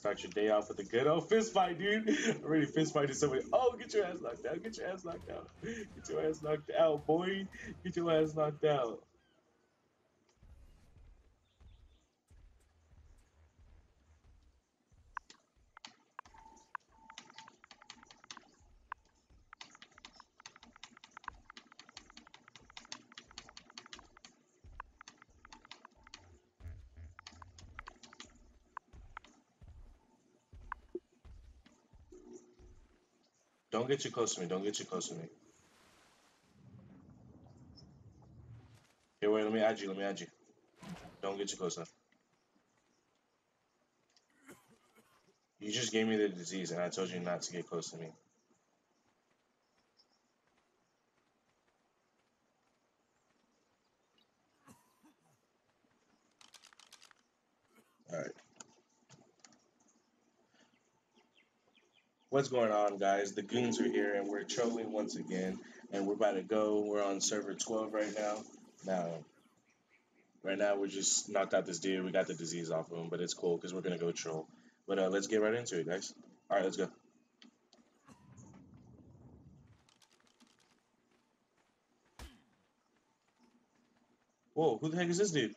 Start your day off with a good old fist fight, dude. I'm ready to fist fight somebody. Oh, get your ass knocked out. Get your ass knocked out. Get your ass knocked out, boy. Get your ass knocked out. Don't get too close to me. Don't get too close to me. Here, wait. Let me add you. Let me add you. Don't get too close. You just gave me the disease, and I told you not to get close to me. Alright. What's going on, guys? The goons are here, and we're trolling once again. And we're about to go. We're on server 12 right now. Now, right now, we're just knocked out this dude. We got the disease off of him, but it's cool because we're going to go troll. But uh, let's get right into it, guys. All right, let's go. Whoa, who the heck is this dude?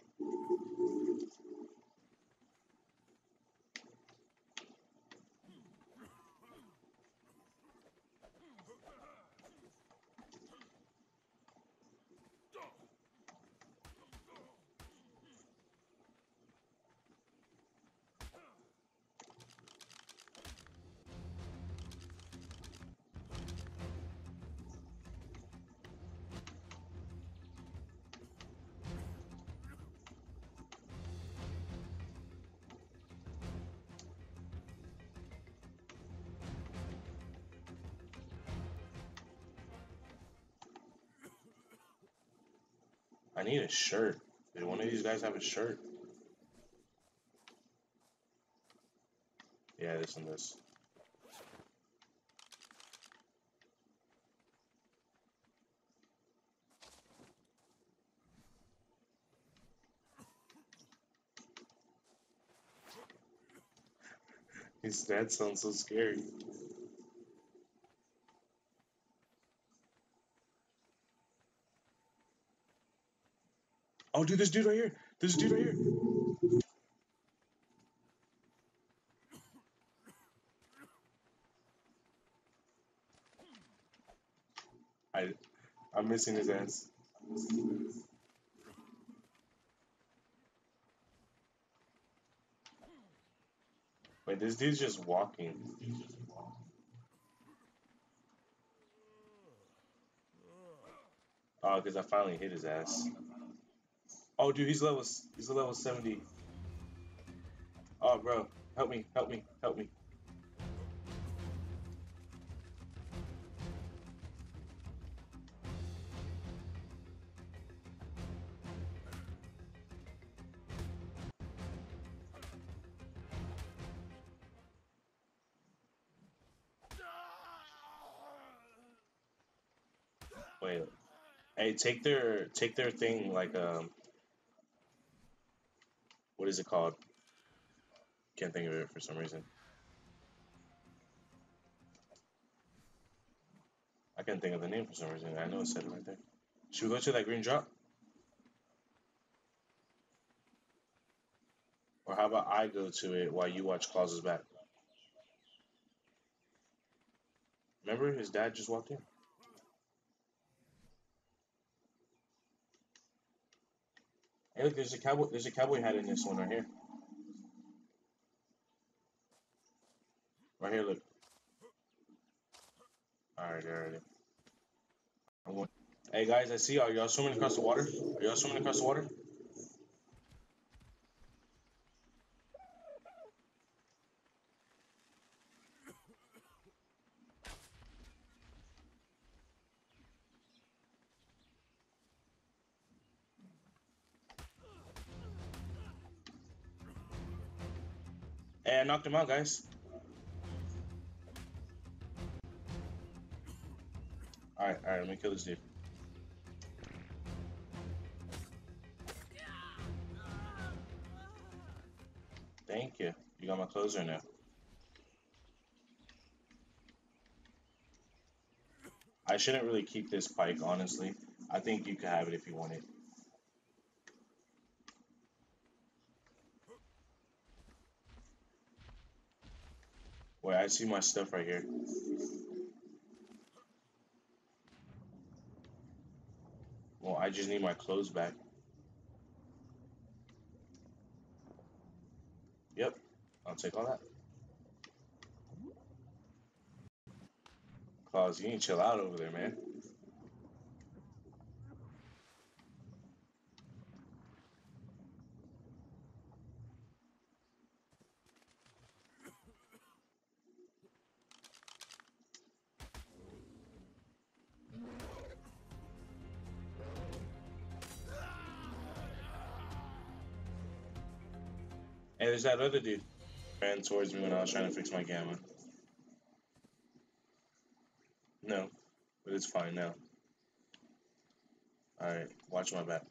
I need a shirt. Did one of these guys have a shirt? Yeah, this and this. His dad sounds so scary. Oh, dude, this dude right here. This dude right here. I, I'm missing his ass. Wait, this dude's just walking. Oh, because I finally hit his ass. Oh, dude, he's level. He's a level 70. Oh, bro, help me, help me, help me. Wait. Hey, take their take their thing like um is it called? Can't think of it for some reason. I can't think of the name for some reason. I know it said it right there. Should we go to that green drop? Or how about I go to it while you watch Claus's back? Remember his dad just walked in? Hey, look, there's a cowboy. There's a cowboy hat in this one right here. Right here, look. Alright, alright. Hey guys, I see y'all. Y'all swimming across the water? Are y'all swimming across the water? And I knocked him out, guys. Alright, alright, let me kill this dude. Thank you. You got my clothes right now. I shouldn't really keep this pike, honestly. I think you could have it if you want it. Wait, I see my stuff right here. Well, I just need my clothes back. Yep, I'll take all that. Claus, you need to chill out over there, man. There's that other dude ran towards me when I was trying to fix my gamma. No, but it's fine now. Alright, watch my back.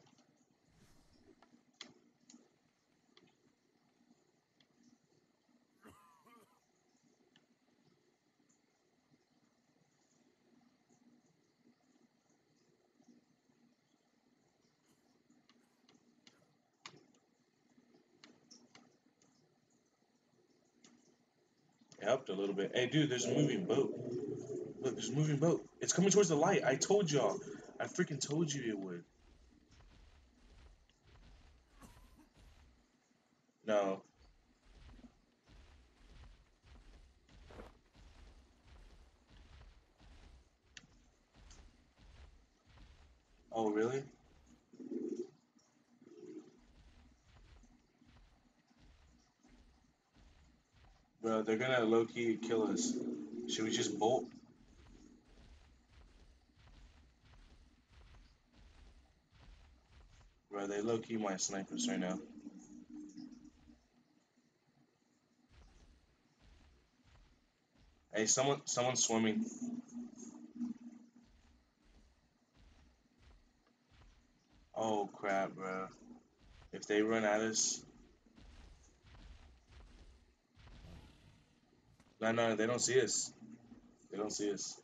Helped a little bit. Hey, dude, there's a moving boat. Look, there's a moving boat. It's coming towards the light. I told y'all. I freaking told you it would. No. Oh, really? Bro, they're gonna low key kill us. Should we just bolt? Bro, they low key my snipers right now. Hey, someone, someone's swimming. Oh crap, bro. If they run at us, no, no, they don't see us. They don't see us.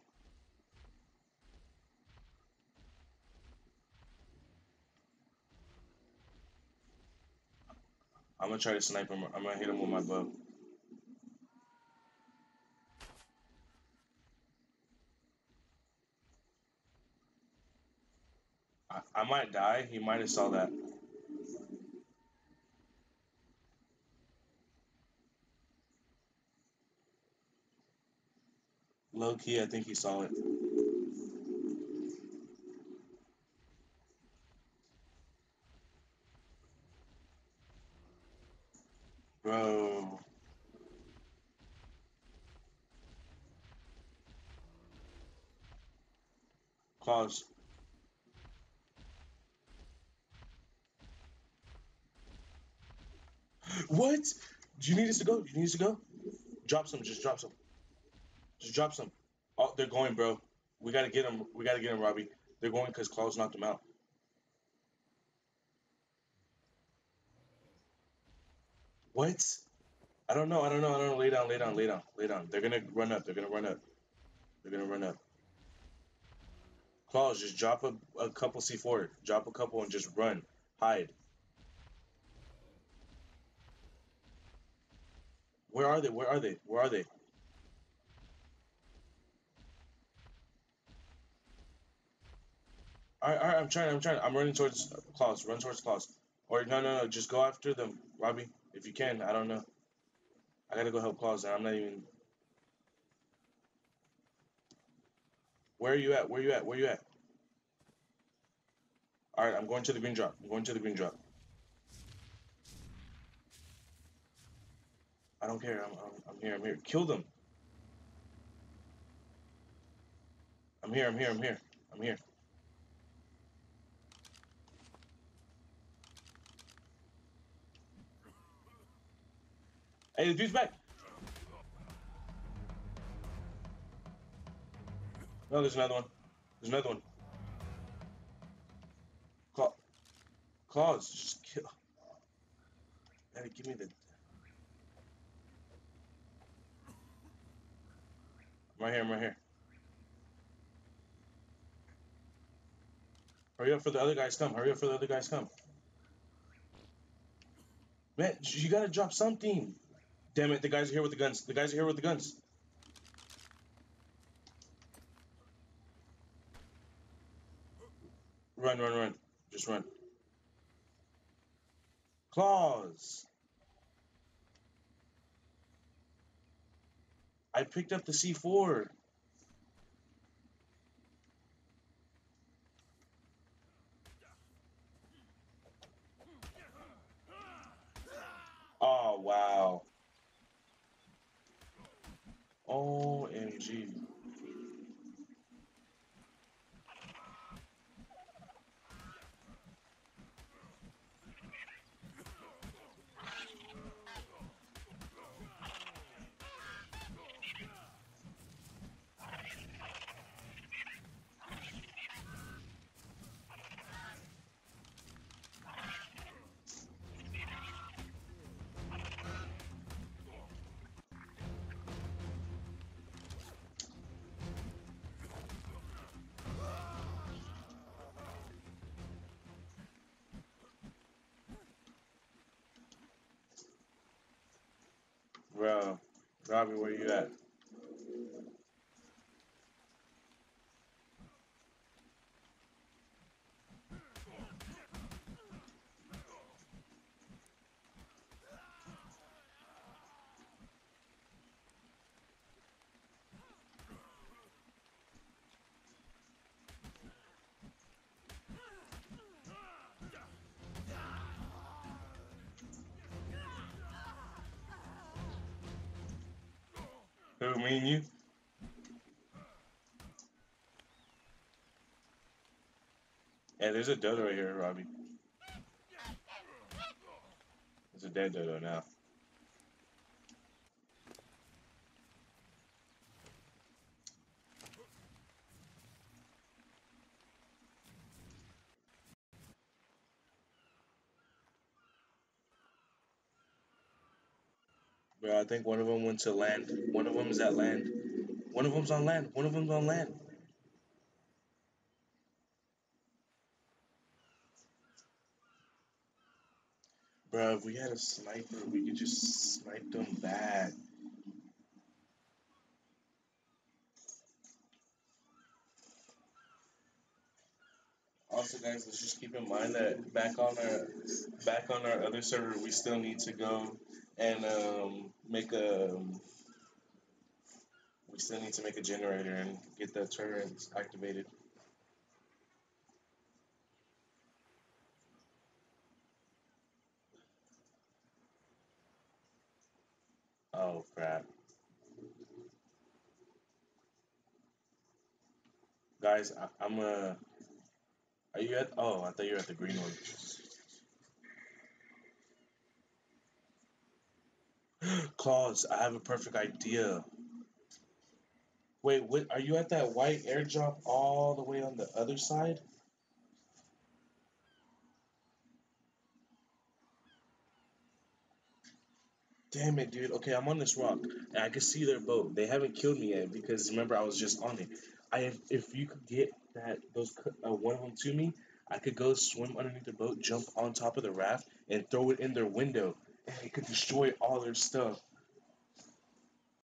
I'm gonna try to snipe him. I'm gonna hit him with my bow. I, I might die. He might have saw that. Low key, I think he saw it. Bro. Claus. What? Do you need us to go? Do you need us to go? Drop some. Just drop some. Just drop some. Oh, they're going, bro. We gotta get them. We gotta get them, Robbie. They're going because Claus knocked them out. What? I don't know. I don't know. I don't know. Lay down. Lay down. Lay down. Lay down. They're gonna run up. They're gonna run up. They're gonna run up. Claus, just drop a, a couple C4. Drop a couple and just run. Hide. Where are they? Where are they? Where are they? Alright, alright, I'm trying, I'm trying. I'm running towards Claus. Run towards Claus. Or no, no, no. Just go after them, Robbie. If you can. I don't know. I gotta go help Claus. And I'm not even. Where are you at? Where are you at? Where are you at? Alright, I'm going to the green drop. I'm going to the green drop. I don't care. I'm, I'm, I'm here. I'm here. Kill them. I'm here. I'm here. I'm here. I'm here. Hey, the dude's back. No, there's another one. There's another one. Claw. Claus, just kill. Gotta give me the. I'm right here. I'm right here. Hurry up for the other guys come. Hurry up for the other guys come. Man, you gotta drop something. Damn it, the guys are here with the guns. The guys are here with the guns. Run, run, run. Just run. Claus. I picked up the C4. Oh, wow. OMG. Robbie, where you at? Me and you? Yeah, there's a dodo right here, Robbie. There's a dead dodo now. Bro, I think one of them went to land. One of them is at land. One of them's on land. One of them's on land. Bro, if we had a sniper, we could just snipe them bad. Also, guys, let's just keep in mind that back on our back on our other server, we still need to go and um, make a. We still need to make a generator and get that turret activated. Oh crap. Guys, I, I'm uh Are you at? Oh, I thought you were at the green one. Claus, I have a perfect idea. Wait, what? Are you at that white airdrop all the way on the other side? Damn it, dude. Okay, I'm on this rock, and I can see their boat. They haven't killed me yet because remember I was just on it. I if, if you could get that those uh, one of them to me, I could go swim underneath the boat, jump on top of the raft, and throw it in their window, and it could destroy all their stuff.